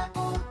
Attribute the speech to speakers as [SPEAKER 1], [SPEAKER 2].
[SPEAKER 1] apple.